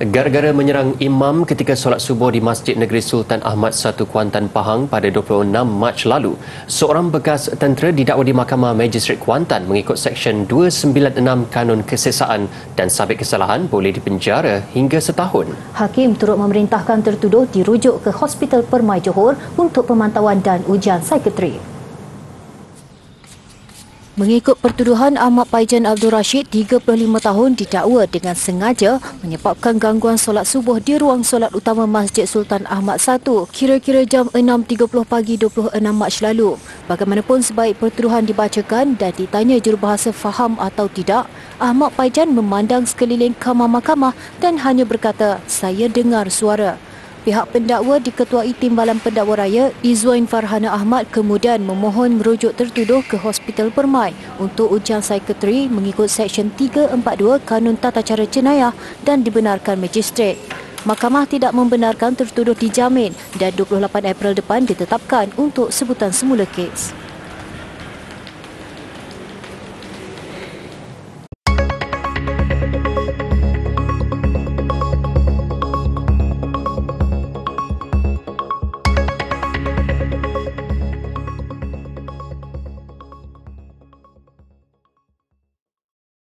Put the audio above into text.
Gara-gara menyerang imam ketika solat subuh di Masjid Negeri Sultan Ahmad I Kuantan Pahang pada 26 Mac lalu, seorang bekas tentera didakwa di Mahkamah Magistrate Kuantan mengikut Seksyen 296 Kanun Kesesaan dan sabit kesalahan boleh dipenjara hingga setahun. Hakim turut memerintahkan tertuduh dirujuk ke Hospital Permai Johor untuk pemantauan dan ujian psikiatri. Mengikut pertuduhan Ahmad Paijan Abdul Rashid, 35 tahun didakwa dengan sengaja menyebabkan gangguan solat subuh di ruang solat utama Masjid Sultan Ahmad I kira-kira jam 6.30 pagi 26 Mac lalu. Bagaimanapun sebaik pertuduhan dibacakan dan ditanya jurubahasa faham atau tidak, Ahmad Paijan memandang sekeliling kamar mahkamah dan hanya berkata, saya dengar suara. Pihak pendakwa diketuai Timbalan Pendakwa Raya Izwain Farhana Ahmad kemudian memohon merujuk tertuduh ke Hospital Permai untuk ujian psikiatri mengikut Seksyen 342 Kanun Tata Cara Jenayah dan dibenarkan magistrat. Mahkamah tidak membenarkan tertuduh dijamin dan 28 April depan ditetapkan untuk sebutan semula kes.